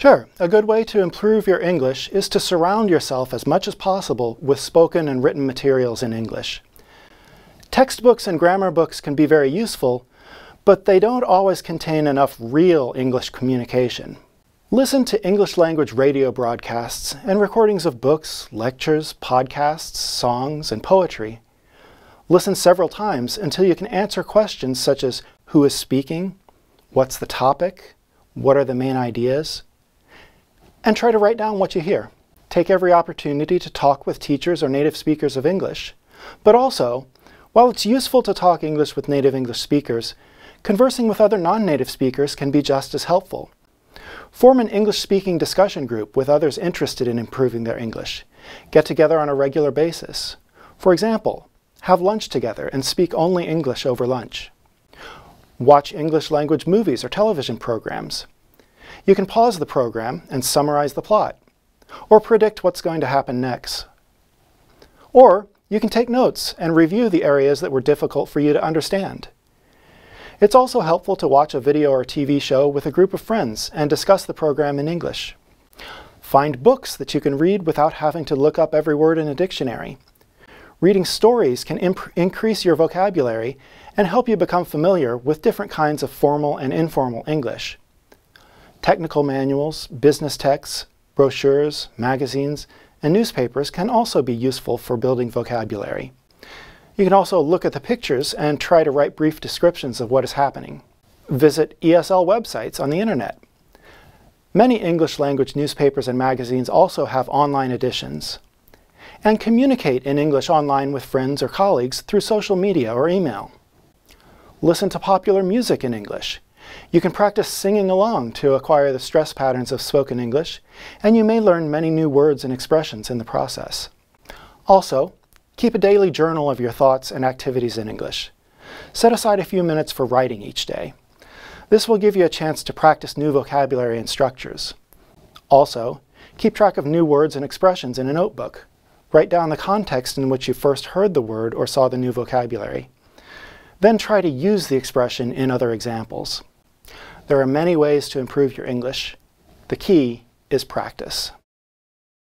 Sure, a good way to improve your English is to surround yourself as much as possible with spoken and written materials in English. Textbooks and grammar books can be very useful, but they don't always contain enough real English communication. Listen to English language radio broadcasts and recordings of books, lectures, podcasts, songs, and poetry. Listen several times until you can answer questions such as who is speaking, what's the topic, what are the main ideas, and try to write down what you hear. Take every opportunity to talk with teachers or native speakers of English. But also, while it's useful to talk English with native English speakers, conversing with other non-native speakers can be just as helpful. Form an English-speaking discussion group with others interested in improving their English. Get together on a regular basis. For example, have lunch together and speak only English over lunch. Watch English language movies or television programs. You can pause the program and summarize the plot, or predict what's going to happen next. Or you can take notes and review the areas that were difficult for you to understand. It's also helpful to watch a video or TV show with a group of friends and discuss the program in English. Find books that you can read without having to look up every word in a dictionary. Reading stories can increase your vocabulary and help you become familiar with different kinds of formal and informal English. Technical manuals, business texts, brochures, magazines, and newspapers can also be useful for building vocabulary. You can also look at the pictures and try to write brief descriptions of what is happening. Visit ESL websites on the internet. Many English language newspapers and magazines also have online editions. And communicate in English online with friends or colleagues through social media or email. Listen to popular music in English. You can practice singing along to acquire the stress patterns of spoken English, and you may learn many new words and expressions in the process. Also, keep a daily journal of your thoughts and activities in English. Set aside a few minutes for writing each day. This will give you a chance to practice new vocabulary and structures. Also, keep track of new words and expressions in a notebook. Write down the context in which you first heard the word or saw the new vocabulary. Then try to use the expression in other examples. There are many ways to improve your English. The key is practice.